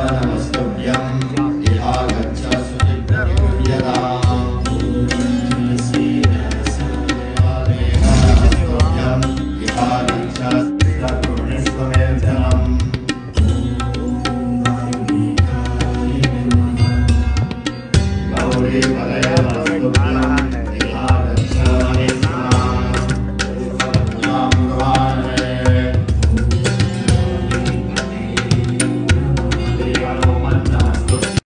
Amen.